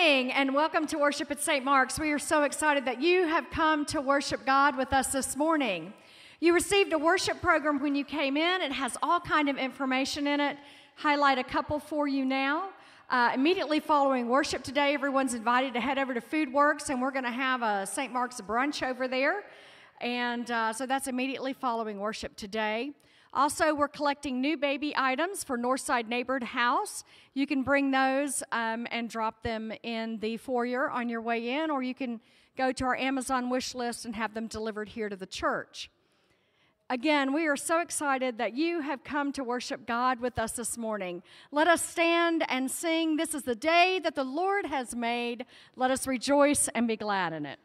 Morning and welcome to worship at St. Mark's. We are so excited that you have come to worship God with us this morning. You received a worship program when you came in. It has all kind of information in it. Highlight a couple for you now. Uh, immediately following worship today, everyone's invited to head over to Food Works, and we're going to have a St. Mark's brunch over there. And uh, so that's immediately following worship today. Also, we're collecting new baby items for Northside Neighborhood House. You can bring those um, and drop them in the foyer on your way in, or you can go to our Amazon wish list and have them delivered here to the church. Again, we are so excited that you have come to worship God with us this morning. Let us stand and sing. This is the day that the Lord has made. Let us rejoice and be glad in it.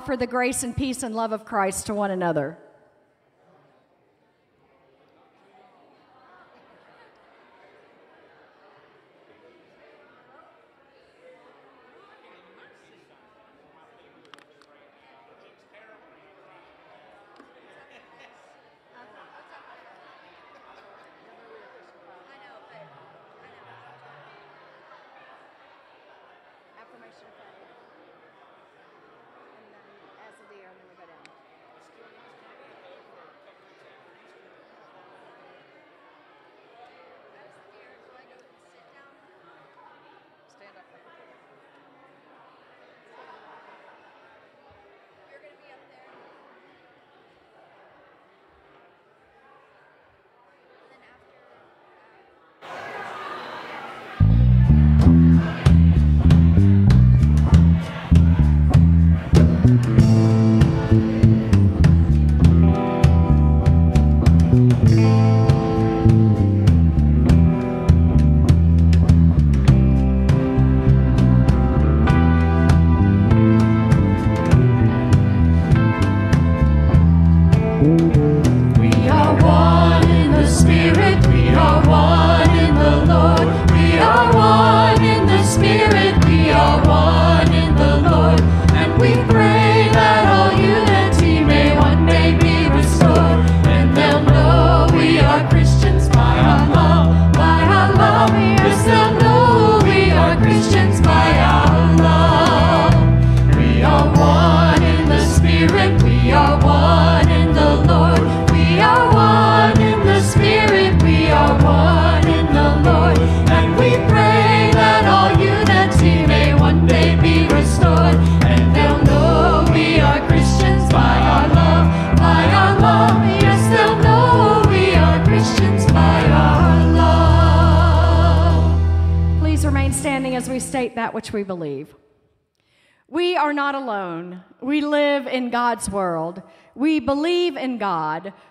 Offer the grace and peace and love of Christ to one another.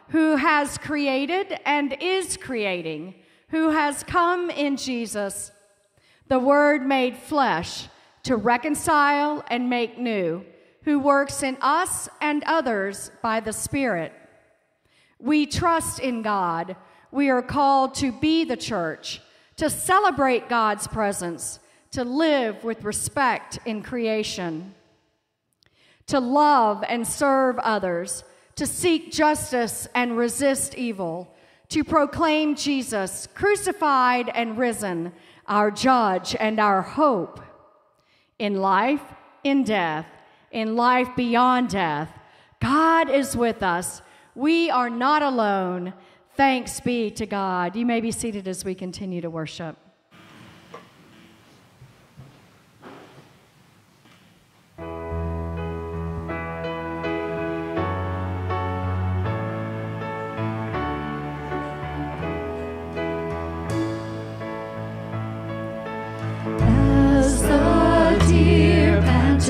Who has created and is creating, who has come in Jesus, the Word made flesh to reconcile and make new, who works in us and others by the Spirit. We trust in God. We are called to be the church, to celebrate God's presence to live with respect in creation, to love and serve others, to seek justice and resist evil, to proclaim Jesus crucified and risen, our judge and our hope. In life, in death, in life beyond death, God is with us. We are not alone. Thanks be to God. You may be seated as we continue to worship.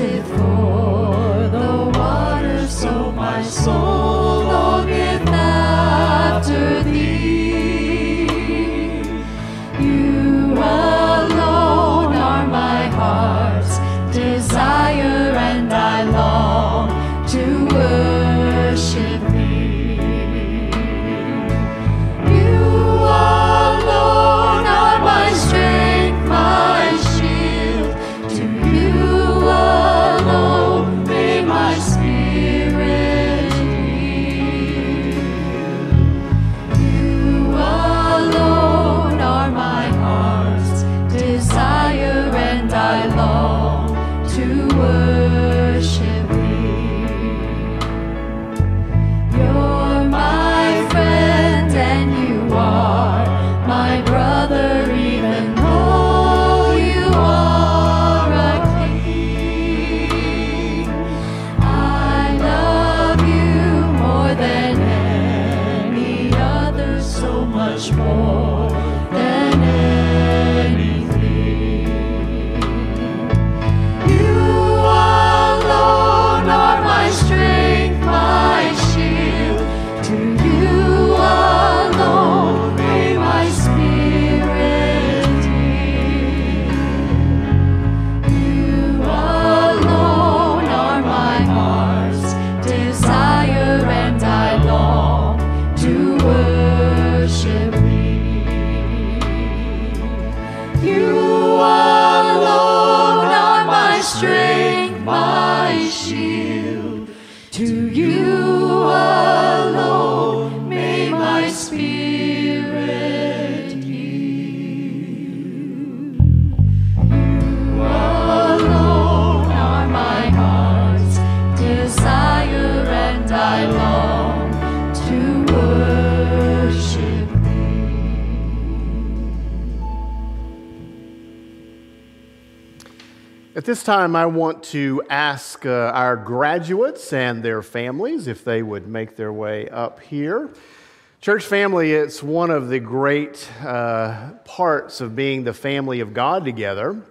for the water, so my soul. At this time, I want to ask uh, our graduates and their families if they would make their way up here. Church family, it's one of the great uh, parts of being the family of God together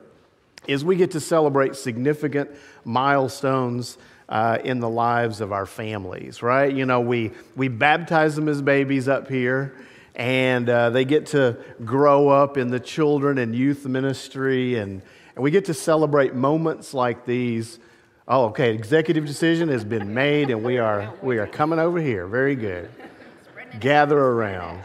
is we get to celebrate significant milestones uh, in the lives of our families, right? You know, we, we baptize them as babies up here, and uh, they get to grow up in the children and youth ministry and and we get to celebrate moments like these. Oh, okay, executive decision has been made, and we are, we are coming over here. Very good. Gather around.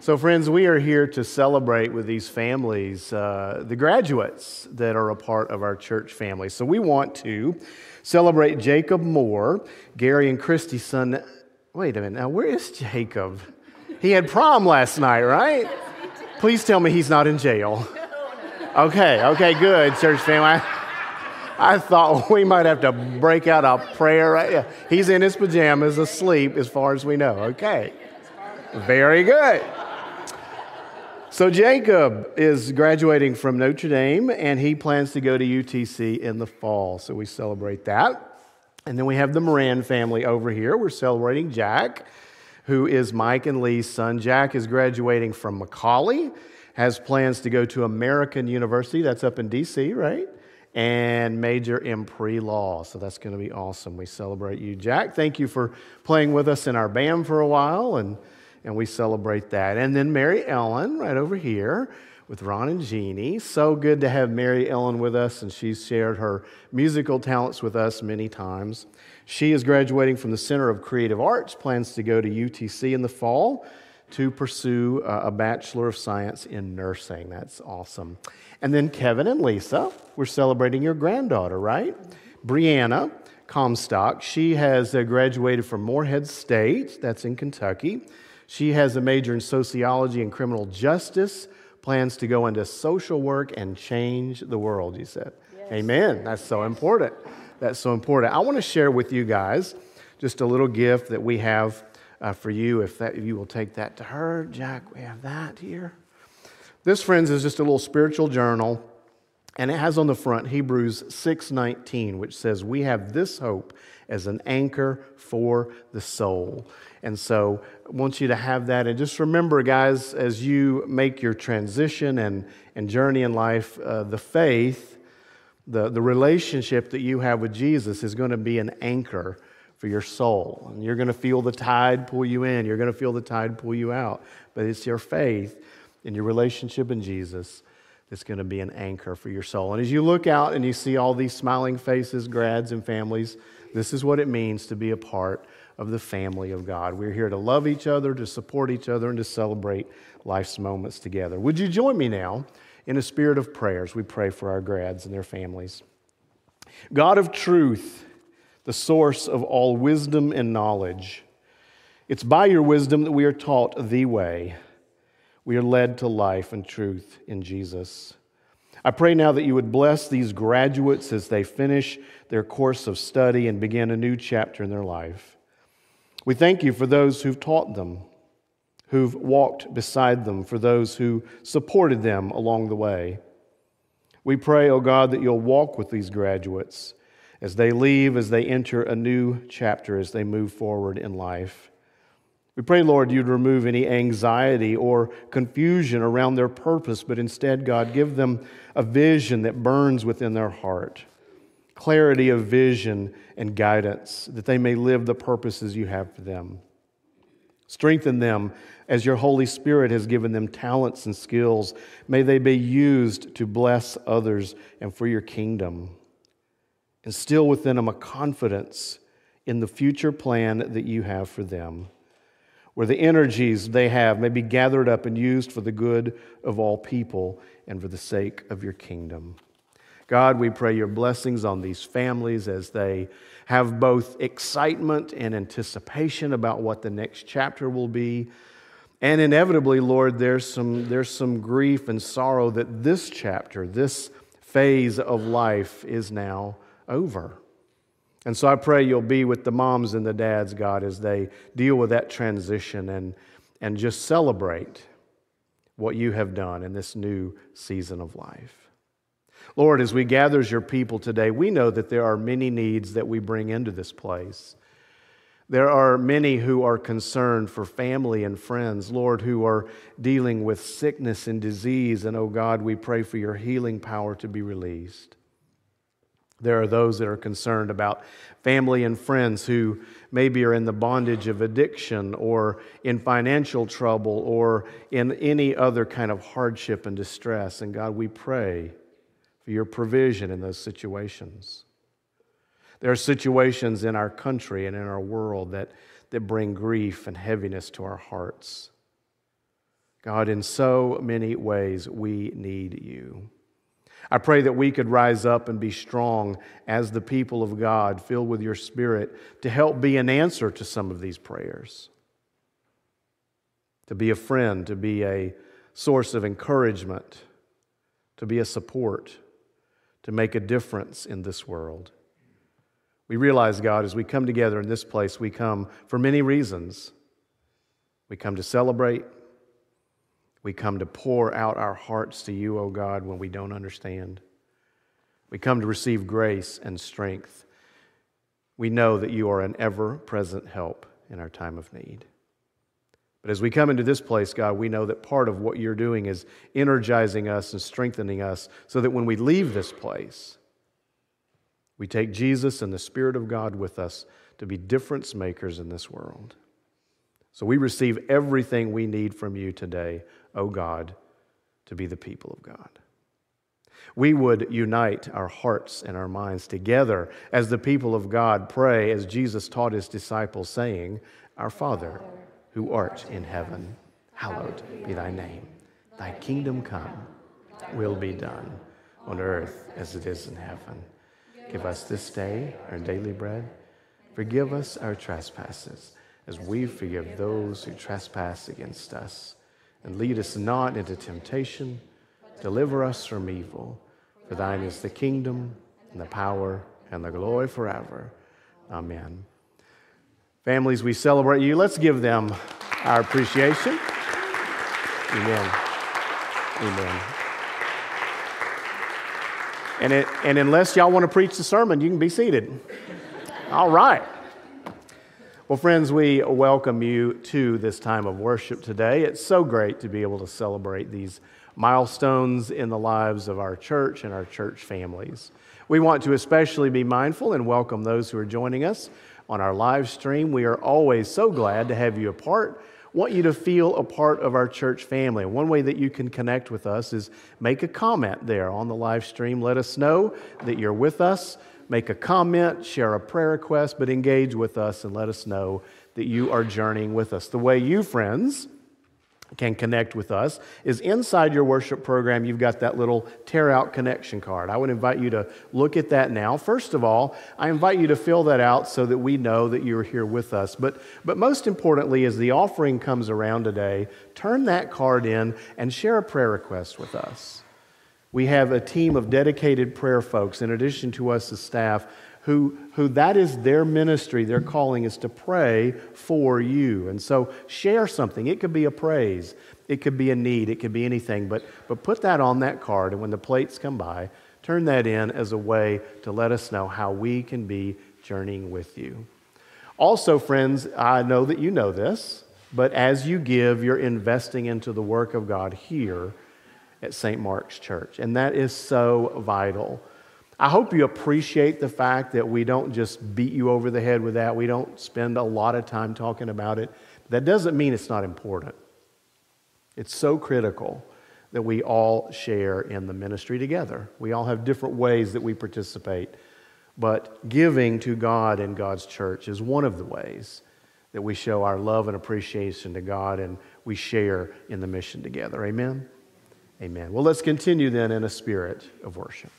So, friends, we are here to celebrate with these families, uh, the graduates that are a part of our church family. So, we want to celebrate Jacob Moore, Gary and Christy's son. Wait a minute, now where is Jacob? He had prom last night, right? Please tell me he's not in jail. Okay, okay, good, church family. I, I thought we might have to break out a prayer. Right? He's in his pajamas, asleep, as far as we know. Okay, very good. So, Jacob is graduating from Notre Dame and he plans to go to UTC in the fall. So, we celebrate that. And then we have the Moran family over here. We're celebrating Jack, who is Mike and Lee's son. Jack is graduating from McCallie has plans to go to American University, that's up in DC, right? And major in pre law. So that's going to be awesome. We celebrate you, Jack. Thank you for playing with us in our band for a while, and, and we celebrate that. And then Mary Ellen, right over here with Ron and Jeannie. So good to have Mary Ellen with us, and she's shared her musical talents with us many times. She is graduating from the Center of Creative Arts, plans to go to UTC in the fall to pursue a Bachelor of Science in nursing. That's awesome. And then Kevin and Lisa, we're celebrating your granddaughter, right? Brianna Comstock, she has uh, graduated from Morehead State, that's in Kentucky. She has a major in sociology and criminal justice, plans to go into social work and change the world, you said. Yes. Amen. That's so important. That's so important. I want to share with you guys just a little gift that we have uh, for you if, that, if you will take that to her. Jack, we have that here. This, friends, is just a little spiritual journal, and it has on the front Hebrews 6:19, which says, "We have this hope as an anchor for the soul." And so, I want you to have that, and just remember, guys, as you make your transition and, and journey in life, uh, the faith, the, the relationship that you have with Jesus is going to be an anchor for your soul. And you're going to feel the tide pull you in, you're going to feel the tide pull you out. But it's your faith and your relationship in Jesus that's going to be an anchor for your soul. And as you look out and you see all these smiling faces, grads, and families, this is what it means to be a part of the family of God. We're here to love each other, to support each other, and to celebrate life's moments together. Would you join me now in a spirit of prayers? We pray for our grads and their families. God of truth, the source of all wisdom and knowledge. It's by your wisdom that we are taught the way. We are led to life and truth in Jesus. I pray now that you would bless these graduates as they finish their course of study and begin a new chapter in their life. We thank you for those who've taught them, who've walked beside them, for those who supported them along the way. We pray, O oh God, that you'll walk with these graduates as they leave, as they enter a new chapter, as they move forward in life. We pray, Lord, you'd remove any anxiety or confusion around their purpose, but instead, God, give them a vision that burns within their heart, clarity of vision and guidance, that they may live the purposes you have for them. Strengthen them as your Holy Spirit has given them talents and skills. May they be used to bless others and for your kingdom. Instill within them a confidence in the future plan that you have for them, where the energies they have may be gathered up and used for the good of all people and for the sake of your kingdom. God, we pray your blessings on these families as they have both excitement and anticipation about what the next chapter will be. And inevitably, Lord, there's some, there's some grief and sorrow that this chapter, this phase of life is now over. And so I pray you'll be with the moms and the dads, God, as they deal with that transition and, and just celebrate what you have done in this new season of life. Lord, as we gather as your people today, we know that there are many needs that we bring into this place. There are many who are concerned for family and friends, Lord, who are dealing with sickness and disease. And oh God, we pray for your healing power to be released. There are those that are concerned about family and friends who maybe are in the bondage of addiction or in financial trouble or in any other kind of hardship and distress. And God, we pray for your provision in those situations. There are situations in our country and in our world that, that bring grief and heaviness to our hearts. God, in so many ways, we need you. I pray that we could rise up and be strong as the people of God, filled with your Spirit, to help be an answer to some of these prayers, to be a friend, to be a source of encouragement, to be a support, to make a difference in this world. We realize, God, as we come together in this place, we come for many reasons. We come to celebrate. We come to pour out our hearts to you, O God, when we don't understand. We come to receive grace and strength. We know that you are an ever present help in our time of need. But as we come into this place, God, we know that part of what you're doing is energizing us and strengthening us so that when we leave this place, we take Jesus and the Spirit of God with us to be difference makers in this world. So we receive everything we need from you today, O God, to be the people of God. We would unite our hearts and our minds together as the people of God pray, as Jesus taught his disciples, saying, Our Father, who art in heaven, hallowed be thy name. Thy kingdom come, will be done on earth as it is in heaven. Give us this day our daily bread. Forgive us our trespasses, as we forgive those who trespass against us. And lead us not into temptation. Deliver us from evil. For thine is the kingdom, and the power, and the glory forever. Amen. Families, we celebrate you. Let's give them our appreciation. Amen. Amen. And, it, and unless y'all want to preach the sermon, you can be seated. All right. Well, friends, we welcome you to this time of worship today. It's so great to be able to celebrate these milestones in the lives of our church and our church families. We want to especially be mindful and welcome those who are joining us on our live stream. We are always so glad to have you a part want you to feel a part of our church family. One way that you can connect with us is make a comment there on the live stream. Let us know that you're with us. Make a comment, share a prayer request, but engage with us and let us know that you are journeying with us. The way you, friends, can connect with us is inside your worship program you've got that little tear out connection card. I would invite you to look at that now. First of all i invite you to fill that out so that we know that you're here with us. But but most importantly as the offering comes around today. Turn that card in and share a prayer request with us we have a team of dedicated prayer folks in addition to us as staff who, who that is their ministry, their calling is to pray for you. And so share something. It could be a praise, it could be a need, it could be anything, but, but put that on that card. And when the plates come by, turn that in as a way to let us know how we can be journeying with you. Also, friends, I know that you know this, but as you give, you're investing into the work of God here at St. Mark's Church. And that is so vital. I hope you appreciate the fact that we don't just beat you over the head with that. We don't spend a lot of time talking about it. That doesn't mean it's not important. It's so critical that we all share in the ministry together. We all have different ways that we participate, but giving to God and God's church is one of the ways that we show our love and appreciation to God and we share in the mission together. Amen? Amen. Well, let's continue then in a spirit of worship.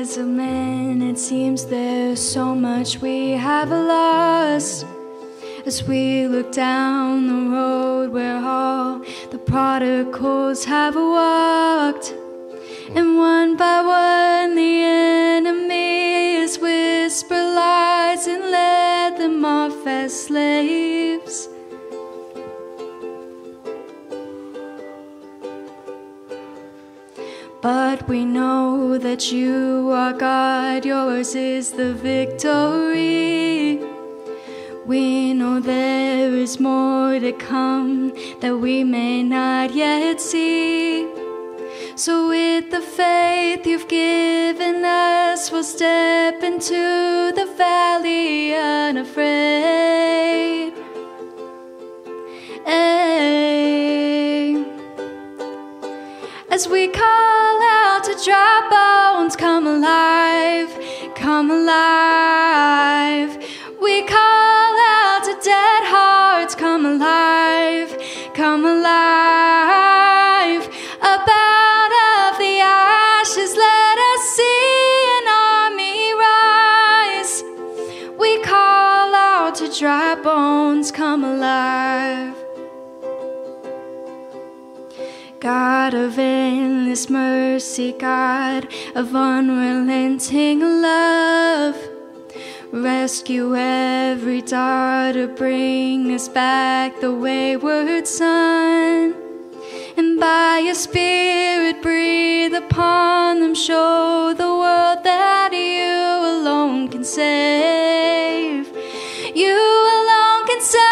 eyes of men, it seems there's so much we have lost. As we look down the road where all the prodigals have walked, and one by one the enemies whisper lies and let them off as slaves. But we know that you are God, yours is the victory. There is more to come that we may not yet see. So, with the faith you've given us, we'll step into the valley unafraid. God of endless mercy, God of unrelenting love. Rescue every daughter, bring us back the wayward son. And by your spirit, breathe upon them, show the world that you alone can save. You alone can save.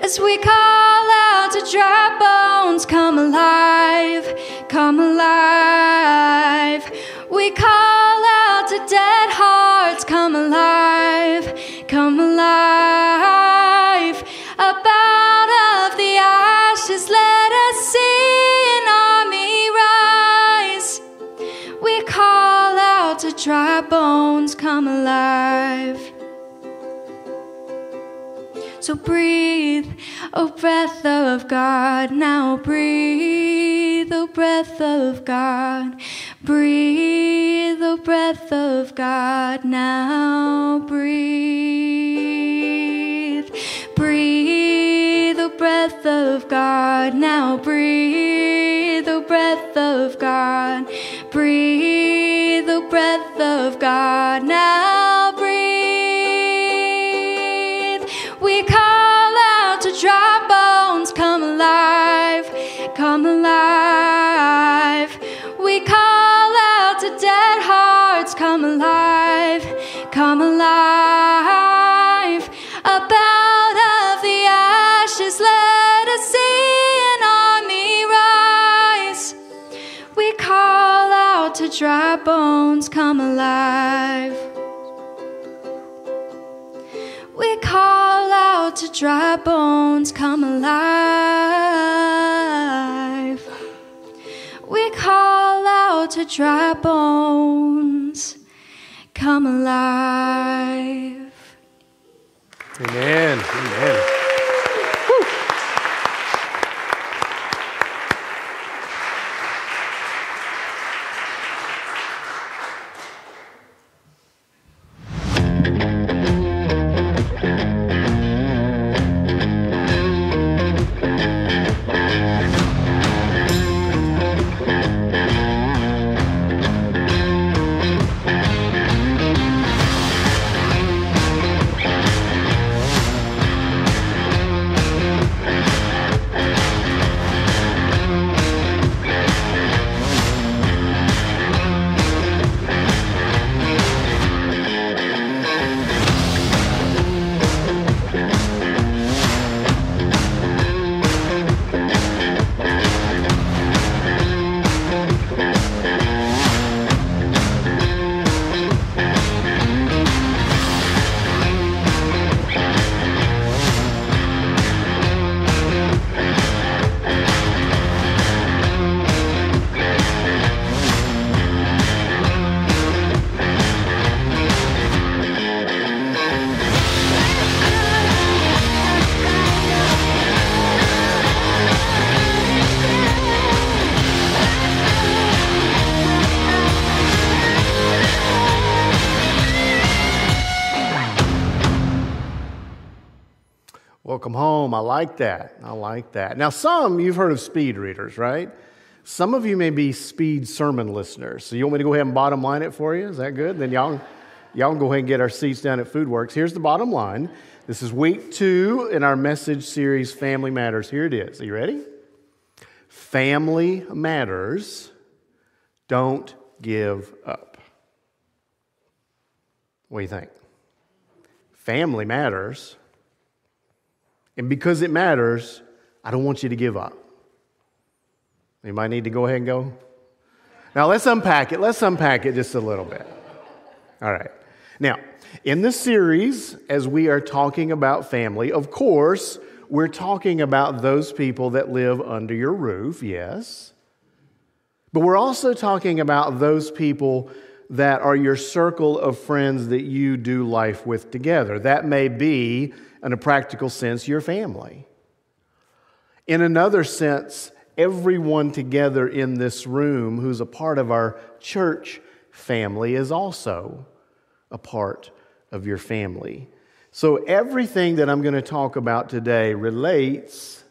As we call out to dry bones, come alive, come alive. We call out to dead hearts, come alive, come alive. Up out of the ashes, let us see an army rise. We call out to dry bones, come alive. So breathe, oh breath of God, now breathe, O breath of God. Breathe, O breath of God, now breathe. Breathe, oh breath of God, now breathe, O breath of God. Breathe, oh breath of God, now alive. We call out to dry bones, come alive. We call out to dry bones, come alive. Amen. Amen. Like that. I like that. Now, some you've heard of speed readers, right? Some of you may be speed sermon listeners. So you want me to go ahead and bottom line it for you? Is that good? Then y'all, y'all can go ahead and get our seats down at FoodWorks. Here's the bottom line. This is week two in our message series, Family Matters. Here it is. Are you ready? Family matters. Don't give up. What do you think? Family matters. And because it matters, I don't want you to give up. You might need to go ahead and go. Now let's unpack it. Let's unpack it just a little bit. All right. Now, in this series, as we are talking about family, of course, we're talking about those people that live under your roof, yes. But we're also talking about those people that are your circle of friends that you do life with together. That may be in a practical sense, your family. In another sense, everyone together in this room who's a part of our church family is also a part of your family. So, everything that I'm going to talk about today relates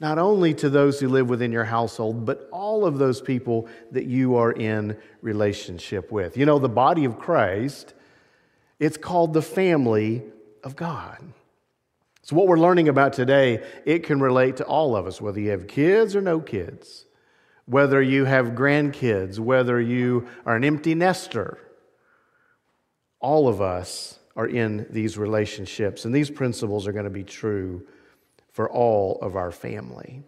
not only to those who live within your household, but all of those people that you are in relationship with. You know, the body of Christ, it's called the family of God. So, what we're learning about today, it can relate to all of us, whether you have kids or no kids, whether you have grandkids, whether you are an empty nester. All of us are in these relationships, and these principles are going to be true for all of our family.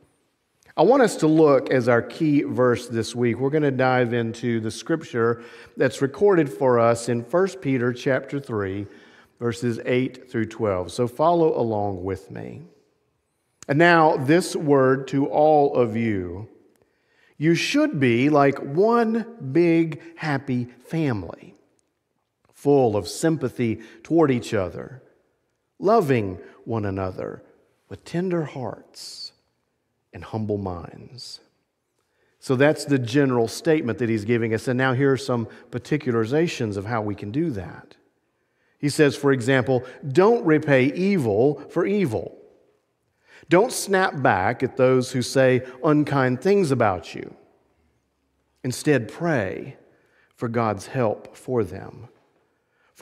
I want us to look as our key verse this week. We're going to dive into the scripture that's recorded for us in 1 Peter chapter 3 verses 8 through 12. So follow along with me. And now, this word to all of you. You should be like one big happy family, full of sympathy toward each other, loving one another with tender hearts and humble minds. So that's the general statement that he's giving us. And now here are some particularizations of how we can do that. He says, for example, don't repay evil for evil. Don't snap back at those who say unkind things about you. Instead, pray for God's help for them.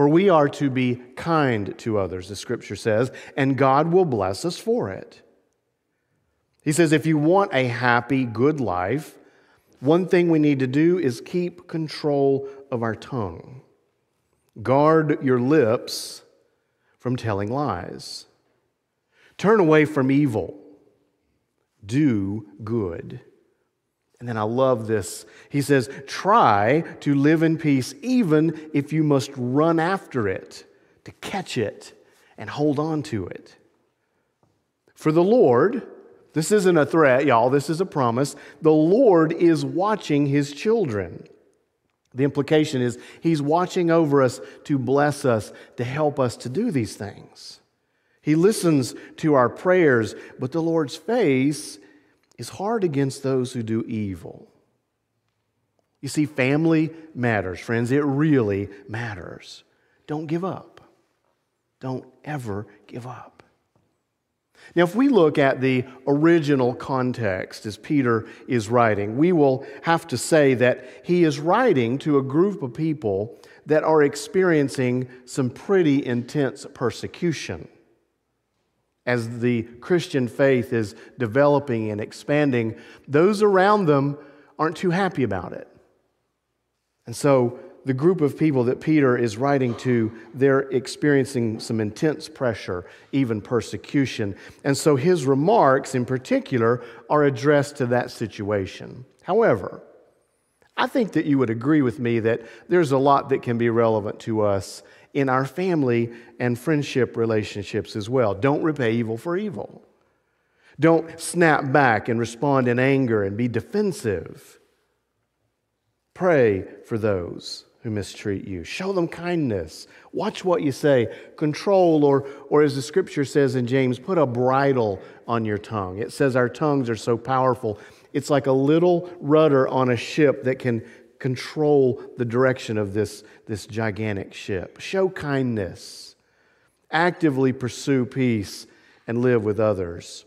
For we are to be kind to others, the scripture says, and God will bless us for it. He says, if you want a happy, good life, one thing we need to do is keep control of our tongue. Guard your lips from telling lies. Turn away from evil. Do good. And then I love this. He says, try to live in peace, even if you must run after it, to catch it and hold on to it. For the Lord, this isn't a threat, y'all, this is a promise. The Lord is watching his children. The implication is he's watching over us to bless us, to help us to do these things. He listens to our prayers, but the Lord's face is hard against those who do evil. You see, family matters, friends. It really matters. Don't give up. Don't ever give up. Now, if we look at the original context as Peter is writing, we will have to say that he is writing to a group of people that are experiencing some pretty intense persecution. As the Christian faith is developing and expanding, those around them aren't too happy about it. And so the group of people that Peter is writing to, they're experiencing some intense pressure, even persecution. And so his remarks in particular are addressed to that situation. However, I think that you would agree with me that there's a lot that can be relevant to us in our family and friendship relationships as well. Don't repay evil for evil. Don't snap back and respond in anger and be defensive. Pray for those who mistreat you. Show them kindness. Watch what you say. Control, or, or as the scripture says in James, put a bridle on your tongue. It says our tongues are so powerful. It's like a little rudder on a ship that can control the direction of this, this gigantic ship. Show kindness. actively pursue peace and live with others.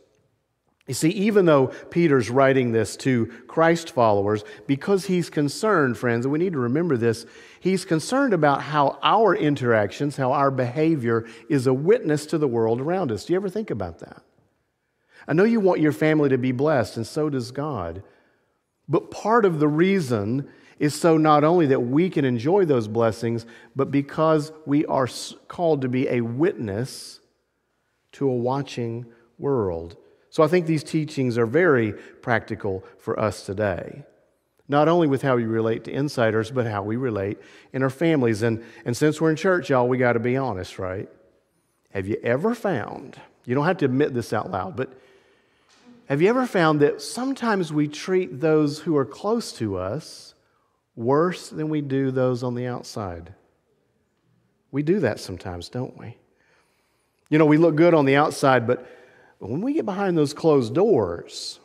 You see, even though Peter's writing this to Christ followers, because he's concerned, friends, and we need to remember this, he's concerned about how our interactions, how our behavior is a witness to the world around us. Do you ever think about that? I know you want your family to be blessed, and so does God. But part of the reason is so not only that we can enjoy those blessings, but because we are called to be a witness to a watching world. So I think these teachings are very practical for us today. Not only with how we relate to insiders, but how we relate in our families. And, and since we're in church, y'all, we got to be honest, right? Have you ever found, you don't have to admit this out loud, but have you ever found that sometimes we treat those who are close to us worse than we do those on the outside? We do that sometimes, don't we? You know, we look good on the outside, but when we get behind those closed doors,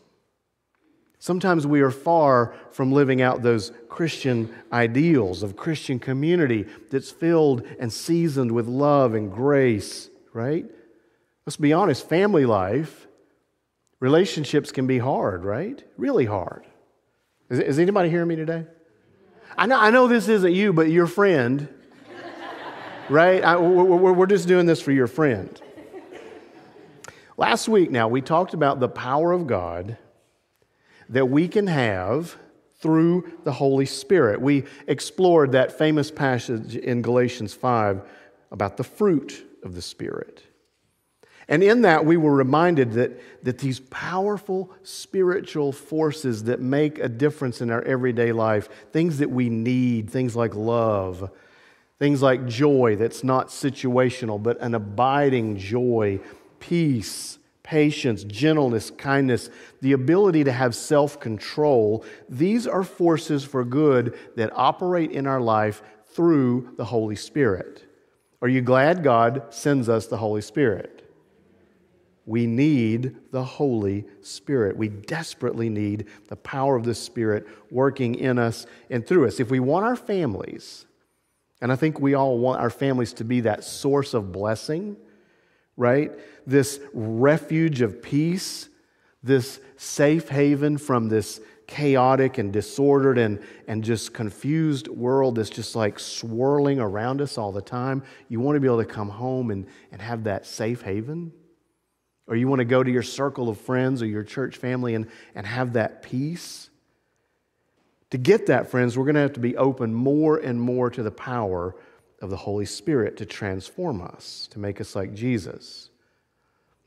sometimes we are far from living out those Christian ideals of Christian community that's filled and seasoned with love and grace, right? Let's be honest, family life Relationships can be hard, right? Really hard. Is, is anybody hearing me today? I know, I know this isn't you, but your friend, right? I, we're, we're just doing this for your friend. Last week, now, we talked about the power of God that we can have through the Holy Spirit. We explored that famous passage in Galatians 5 about the fruit of the Spirit. And in that, we were reminded that, that these powerful spiritual forces that make a difference in our everyday life, things that we need, things like love, things like joy that's not situational, but an abiding joy, peace, patience, gentleness, kindness, the ability to have self control, these are forces for good that operate in our life through the Holy Spirit. Are you glad God sends us the Holy Spirit? We need the Holy Spirit. We desperately need the power of the Spirit working in us and through us. If we want our families, and I think we all want our families to be that source of blessing, right? This refuge of peace, this safe haven from this chaotic and disordered and, and just confused world that's just like swirling around us all the time. You want to be able to come home and, and have that safe haven or you want to go to your circle of friends or your church family and, and have that peace. To get that, friends, we're going to have to be open more and more to the power of the Holy Spirit to transform us, to make us like Jesus.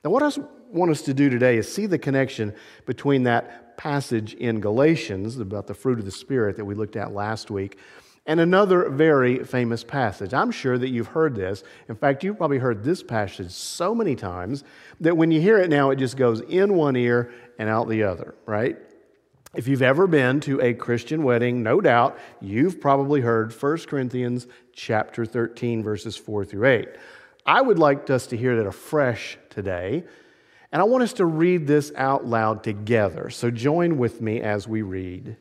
Now, what I want us to do today is see the connection between that passage in Galatians about the fruit of the Spirit that we looked at last week and another very famous passage. I'm sure that you've heard this. In fact, you've probably heard this passage so many times that when you hear it now, it just goes in one ear and out the other, right? If you've ever been to a Christian wedding, no doubt you've probably heard 1 Corinthians chapter 13 verses 4 through 8. I would like us to hear that afresh today, and I want us to read this out loud together. So join with me as we read.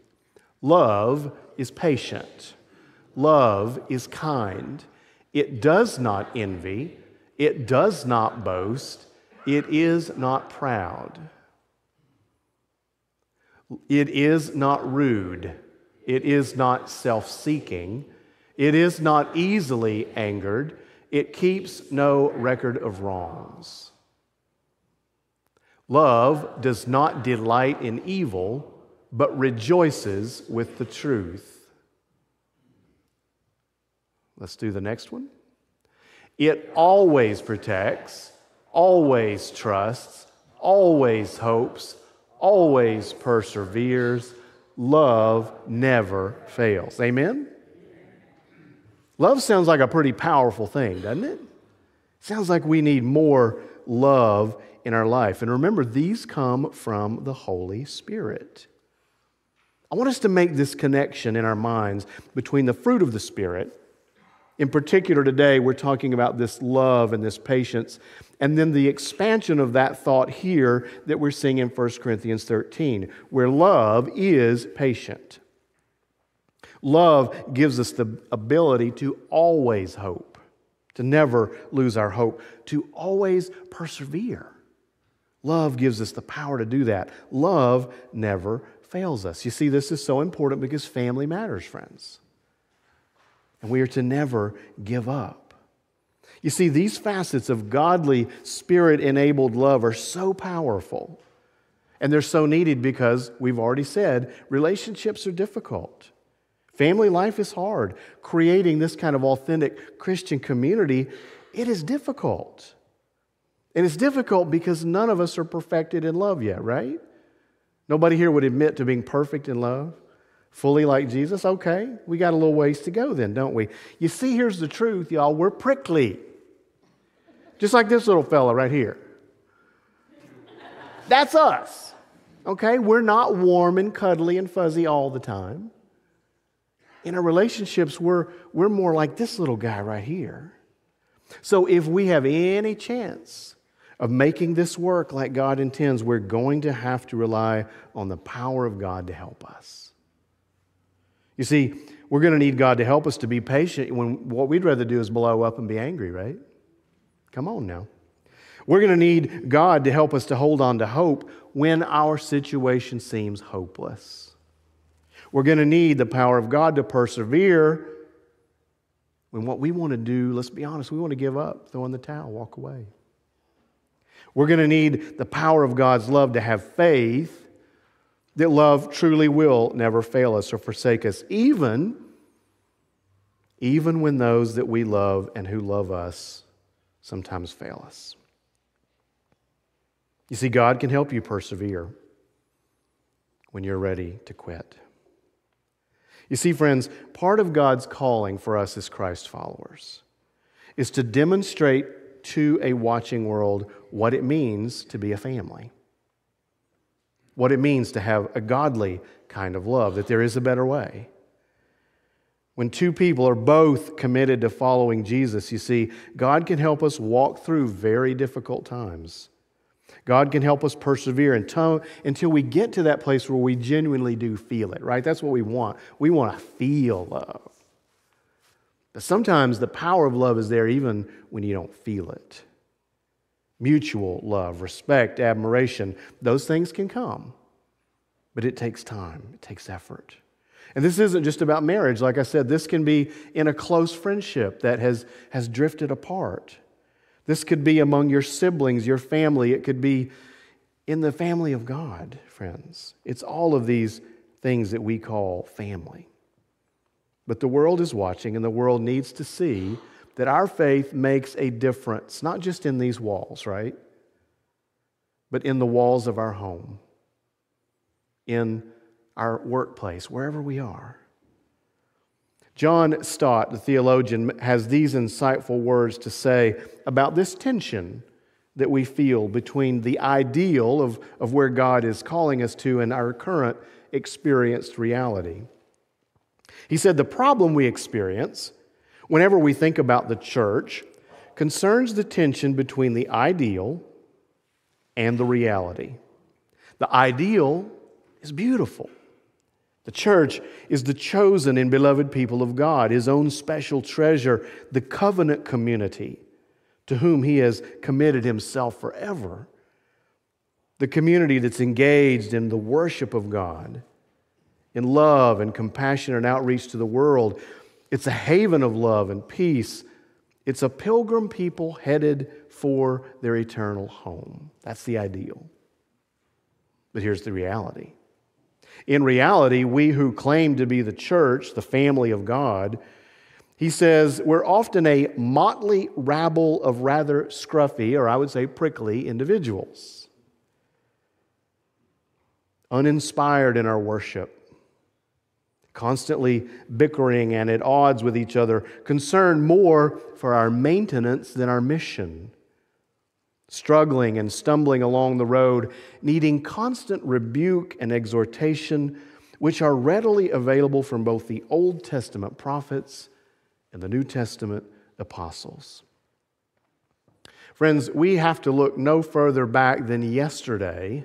Love is patient. Love is kind. It does not envy. It does not boast. It is not proud. It is not rude. It is not self seeking. It is not easily angered. It keeps no record of wrongs. Love does not delight in evil, but rejoices with the truth. Let's do the next one. It always protects, always trusts, always hopes, always perseveres. Love never fails. Amen? Love sounds like a pretty powerful thing, doesn't it? Sounds like we need more love in our life. And remember, these come from the Holy Spirit. I want us to make this connection in our minds between the fruit of the Spirit in particular, today, we're talking about this love and this patience, and then the expansion of that thought here that we're seeing in 1 Corinthians 13, where love is patient. Love gives us the ability to always hope. to never lose our hope, to always persevere. Love gives us the power to do that. Love never fails us. You see, this is so important because family matters, friends. And we are to never give up. You see, these facets of godly, spirit enabled love are so powerful. And they're so needed because we've already said relationships are difficult. Family life is hard. Creating this kind of authentic Christian community, it is difficult. And it's difficult because none of us are perfected in love yet, right? Nobody here would admit to being perfect in love, fully like Jesus. Okay, we got a little ways to go then, don't we? You see, here's the truth, y'all. We're prickly. Just like this little fella right here. That's us. Okay? We're not warm and cuddly and fuzzy all the time. In our relationships, we're, we're more like this little guy right here. So if we have any chance of making this work like God intends, we're going to have to rely on the power of God to help us. You see, we're going to need God to help us to be patient when what we'd rather do is blow up and be angry, right? Come on now. We're going to need God to help us to hold on to hope when our situation seems hopeless. We're going to need the power of God to persevere when what we want to do, let's be honest, we want to give up, throw in the towel, walk away. We're going to need the power of God's love to have faith that love truly will never fail us or forsake us, even, even when those that we love and who love us sometimes fail us. You see, God can help you persevere when you're ready to quit. You see, friends, part of God's calling for us as Christ followers is to demonstrate to a watching world what it means to be a family, what it means to have a godly kind of love, that there is a better way. When two people are both committed to following Jesus, you see, God can help us walk through very difficult times God can help us persevere until, we get to that place where we genuinely do feel it, right? That's what we want. We want to feel love. But sometimes the power of love is there even when you don't feel it. Mutual love, respect, admiration, those things can come. But it takes time, it takes effort. And this isn't just about marriage. Like I said, this can be in a close friendship that has, has drifted apart. This could be among your siblings, your family. It could be in the family of God, friends. It's all of these things that we call family. But the world is watching, and the world needs to see that our faith makes a difference, not just in these walls, right? But in the walls of our home, in our workplace, wherever we are. John Stott, the theologian, has these insightful words to say about this tension that we feel between the ideal of, of where God is calling us to and our current experienced reality. He said, The problem we experience whenever we think about the church concerns the tension between the ideal and the reality. The ideal is beautiful. The church is the chosen and beloved people of God, his own special treasure, the covenant community to whom he has committed himself forever. The community that's engaged in the worship of God, in love and compassion and outreach to the world. It's a haven of love and peace. It's a pilgrim people headed for their eternal home. That's the ideal. But here's the reality in reality, we who claim to be the church, the family of God, he says we're often a motley rabble of rather scruffy, or I would say prickly, individuals. Uninspired in our worship, constantly bickering and at odds with each other, concerned more for our maintenance than our mission struggling and stumbling along the road, needing constant rebuke and exhortation, which are readily available from both the Old Testament prophets and the New Testament apostles. Friends, we have to look no further back than yesterday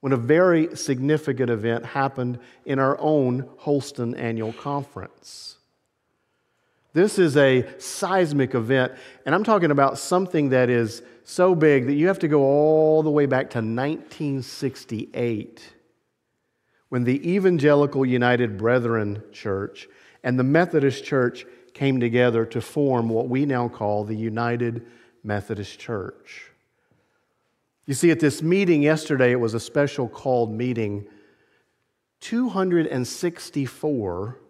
when a very significant event happened in our own Holston annual conference. This is a seismic event, and I'm talking about something that is so big that you have to go all the way back to 1968 when the Evangelical United Brethren Church and the Methodist Church came together to form what we now call the United Methodist Church. You see, at this meeting yesterday, it was a special called meeting. 264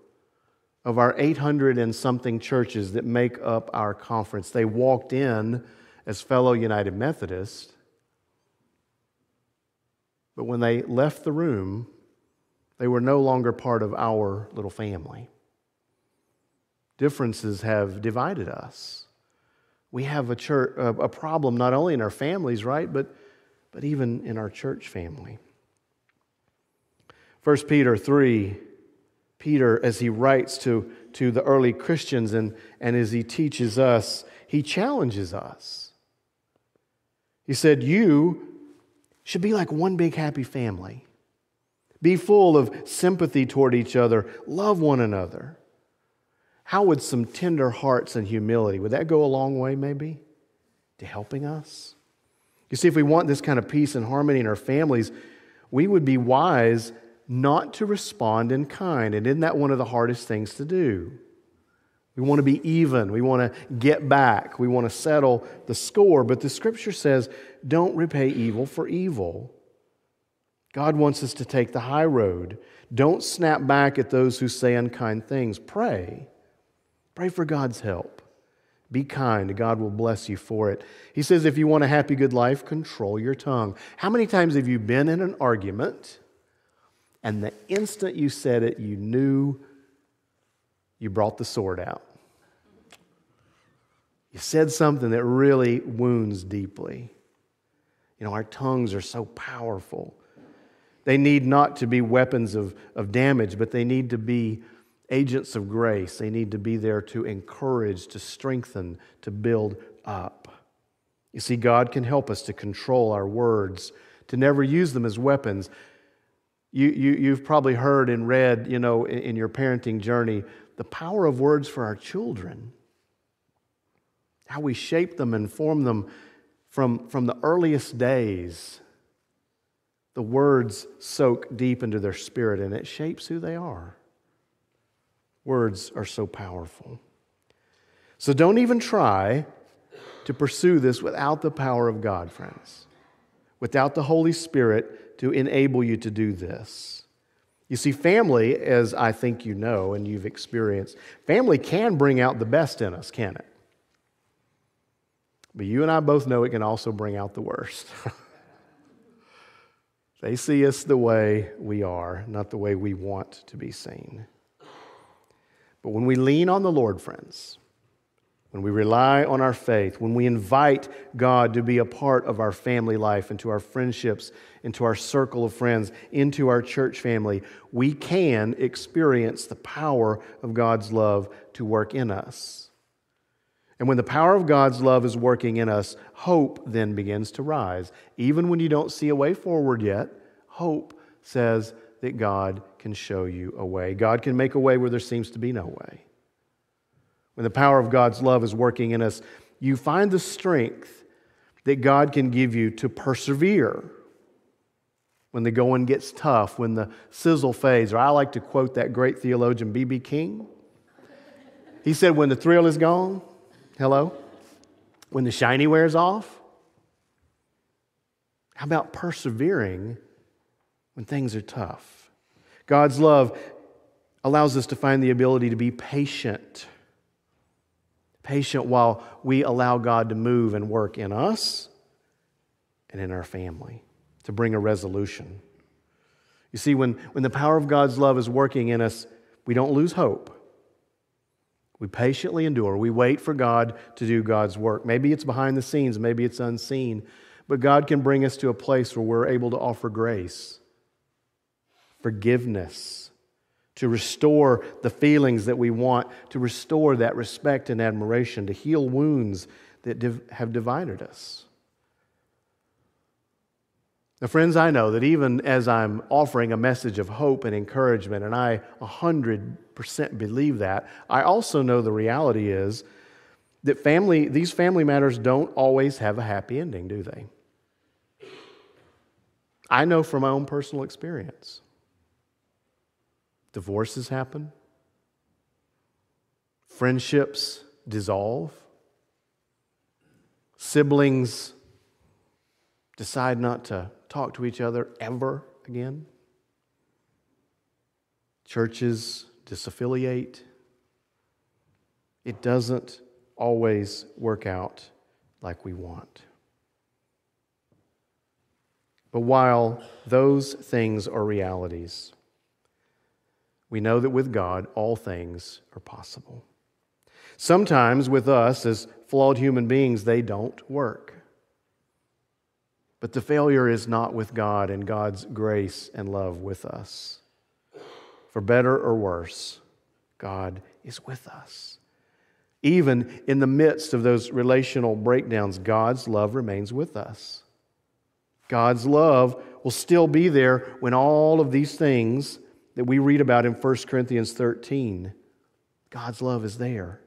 of our 800 and something churches that make up our conference, they walked in as fellow United Methodists. But when they left the room, they were no longer part of our little family. Differences have divided us. We have a, church, a problem not only in our families, right, but, but even in our church family. 1 Peter 3, Peter, as he writes to, to the early Christians and, and as he teaches us, he challenges us. He said, You should be like one big happy family. Be full of sympathy toward each other, love one another. How would some tender hearts and humility, would that go a long way maybe to helping us? You see, if we want this kind of peace and harmony in our families, we would be wise not to respond in kind. And isn't that one of the hardest things to do? We want to be even. We want to get back. We want to settle the score. But the scripture says, don't repay evil for evil. God wants us to take the high road. Don't snap back at those who say unkind things. Pray. Pray for God's help. Be kind. God will bless you for it. He says, if you want a happy, good life, control your tongue. How many times have you been in an argument and the instant you said it, you knew you brought the sword out? You said something that really wounds deeply. You know, our tongues are so powerful. They need not to be weapons of, of damage, but they need to be agents of grace. They need to be there to encourage, to strengthen, to build up. You see, God can help us to control our words, to never use them as weapons. You, you, you've probably heard and read, you know, in, in your parenting journey, the power of words for our children how we shape them and form them from, from the earliest days. The words soak deep into their spirit and it shapes who they are. Words are so powerful. So don't even try to pursue this without the power of God, friends, without the Holy Spirit to enable you to do this. You see, family, as I think you know and you've experienced, family can bring out the best in us, can it? But you and I both know it can also bring out the worst. they see us the way we are, not the way we want to be seen. But when we lean on the Lord, friends, when we rely on our faith, when we invite God to be a part of our family life, into our friendships, into our circle of friends, into our church family, we can experience the power of God's love to work in us. And when the power of God's love is working in us, hope then begins to rise. Even when you don't see a way forward yet, hope says that God can show you a way. God can make a way where there seems to be no way. When the power of God's love is working in us, you find the strength that God can give you to persevere when the going gets tough, when the sizzle fades. Or I like to quote that great theologian, B.B. King. He said, When the thrill is gone, Hello? When the shiny wears off? How about persevering when things are tough? God's love allows us to find the ability to be patient. Patient while we allow God to move and work in us and in our family to bring a resolution. You see, when, when the power of God's love is working in us, we don't lose hope. We patiently endure. We wait for God to do God's work. Maybe it's behind the scenes, maybe it's unseen, but God can bring us to a place where we're able to offer grace, forgiveness, to restore the feelings that we want, to restore that respect and admiration, to heal wounds that div- have divided us. Now, friends, I know that even as I'm offering a message of hope and encouragement, and I 100% believe that, I also know the reality is that family, these family matters don't always have a happy ending, do they? I know from my own personal experience. Divorces happen, friendships dissolve, siblings decide not to talk to each other ever again. Churches disaffiliate. It doesn't always work out like we want. But while those things are realities, we know that with God, all things are possible. Sometimes with us, as flawed human beings, they don't work. But the failure is not with God and God's grace and love with us. For better or worse, God is with us. Even in the midst of those relational breakdowns, God's love remains with us. God's love will still be there when all of these things that we read about in 1 Corinthians 13, God's love is there.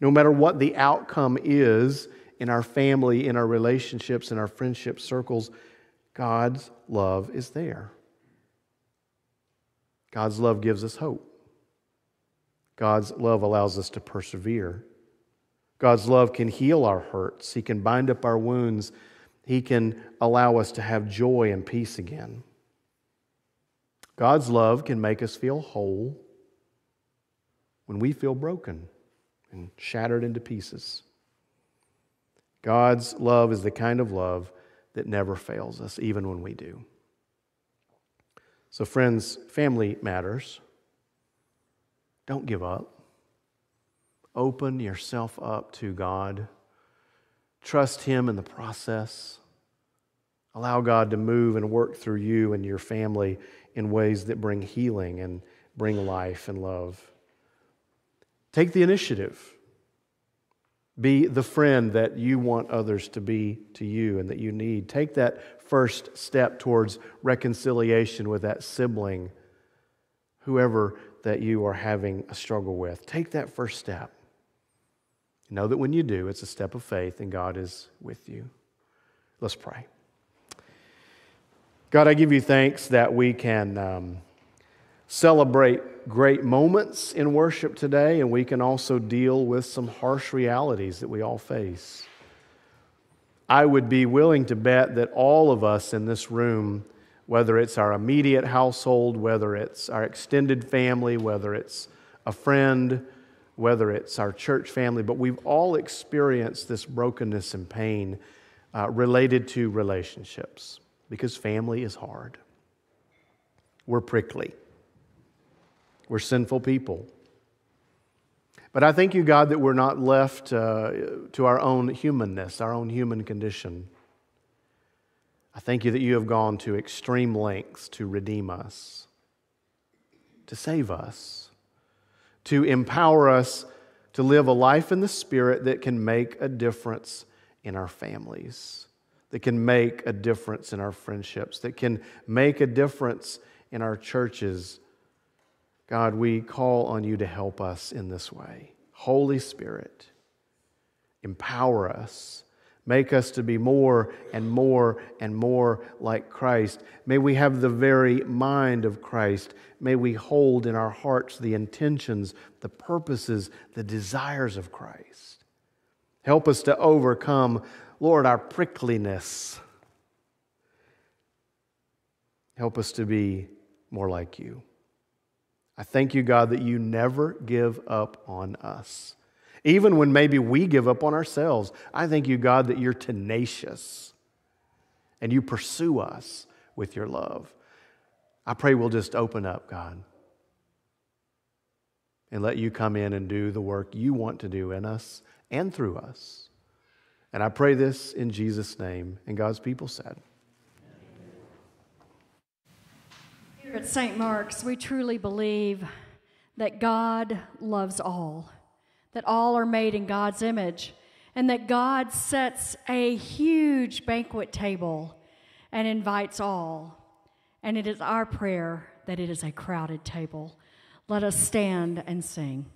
No matter what the outcome is in our family, in our relationships, in our friendship circles, God's love is there. God's love gives us hope. God's love allows us to persevere. God's love can heal our hurts. He can bind up our wounds. He can allow us to have joy and peace again. God's love can make us feel whole when we feel broken and shattered into pieces. God's love is the kind of love that never fails us, even when we do. So, friends, family matters. Don't give up. Open yourself up to God. Trust Him in the process. Allow God to move and work through you and your family in ways that bring healing and bring life and love. Take the initiative. Be the friend that you want others to be to you and that you need. Take that first step towards reconciliation with that sibling, whoever that you are having a struggle with. Take that first step. Know that when you do, it's a step of faith and God is with you. Let's pray. God, I give you thanks that we can um, celebrate great moments in worship today, and we can also deal with some harsh realities that we all face. I would be willing to bet that all of us in this room, whether it's our immediate household, whether it's our extended family, whether it's a friend, whether it's our church family, but we've all experienced this brokenness and pain uh, related to relationships because family is hard. We're prickly. We're sinful people. But I thank you, God, that we're not left uh, to our own humanness, our own human condition. I thank you that you have gone to extreme lengths to redeem us, to save us, to empower us to live a life in the Spirit that can make a difference in our families, that can make a difference in our friendships, that can make a difference in our churches God, we call on you to help us in this way. Holy Spirit, empower us. Make us to be more and more and more like Christ. May we have the very mind of Christ. May we hold in our hearts the intentions, the purposes, the desires of Christ. Help us to overcome, Lord, our prickliness. Help us to be more like you. I thank you, God, that you never give up on us. Even when maybe we give up on ourselves, I thank you, God, that you're tenacious and you pursue us with your love. I pray we'll just open up, God, and let you come in and do the work you want to do in us and through us. And I pray this in Jesus' name. And God's people said, Here at St. Mark's, we truly believe that God loves all, that all are made in God's image, and that God sets a huge banquet table and invites all. And it is our prayer that it is a crowded table. Let us stand and sing.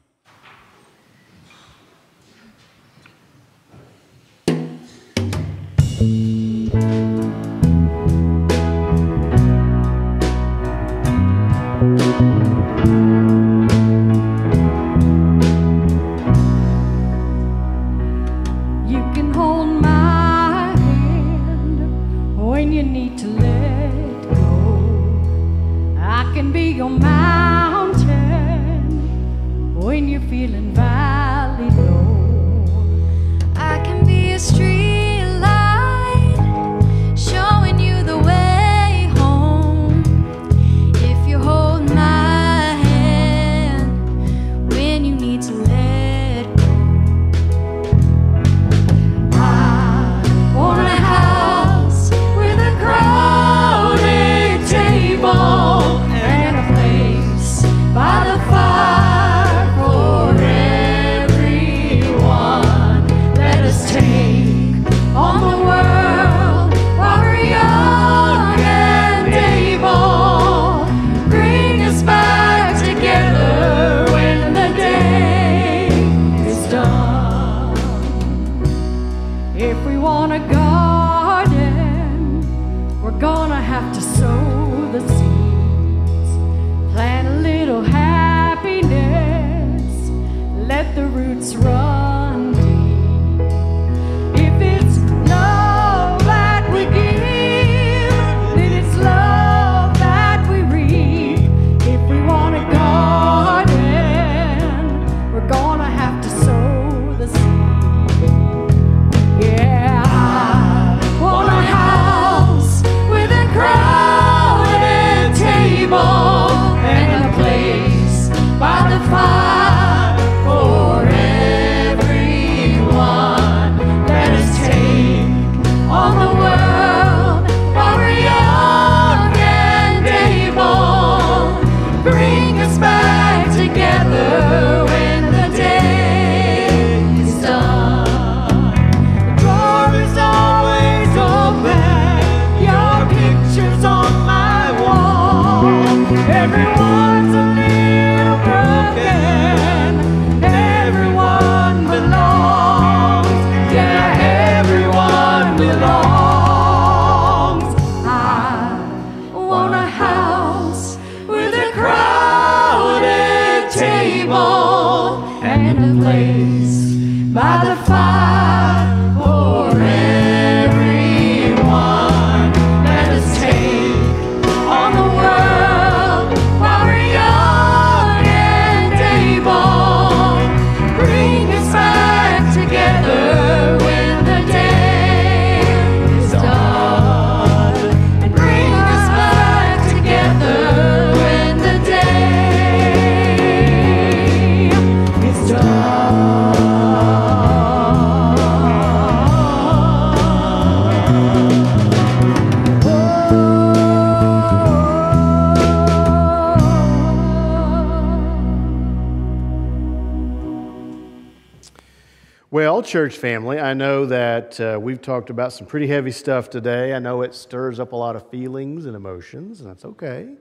Church family, I know that uh, we've talked about some pretty heavy stuff today. I know it stirs up a lot of feelings and emotions, and that's okay.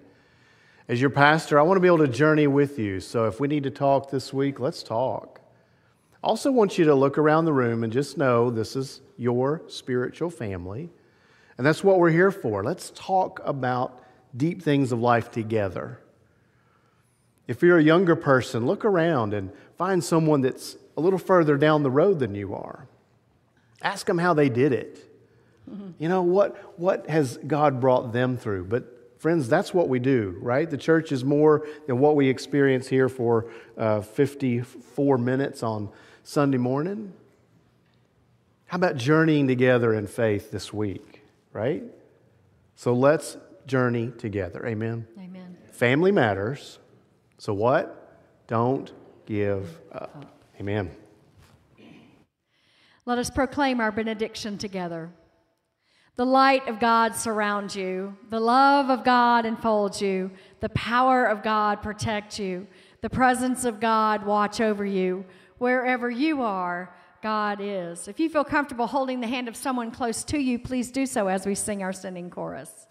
As your pastor, I want to be able to journey with you. So if we need to talk this week, let's talk. I also want you to look around the room and just know this is your spiritual family. And that's what we're here for. Let's talk about deep things of life together. If you're a younger person, look around and find someone that's a little further down the road than you are. Ask them how they did it. Mm-hmm. You know, what, what has God brought them through? But, friends, that's what we do, right? The church is more than what we experience here for uh, 54 minutes on Sunday morning. How about journeying together in faith this week, right? So let's journey together. Amen. Amen. Family matters. So what? Don't give up. Amen. Let us proclaim our benediction together. The light of God surrounds you, the love of God enfolds you, the power of God protect you, the presence of God watch over you. Wherever you are, God is. If you feel comfortable holding the hand of someone close to you, please do so as we sing our sending chorus.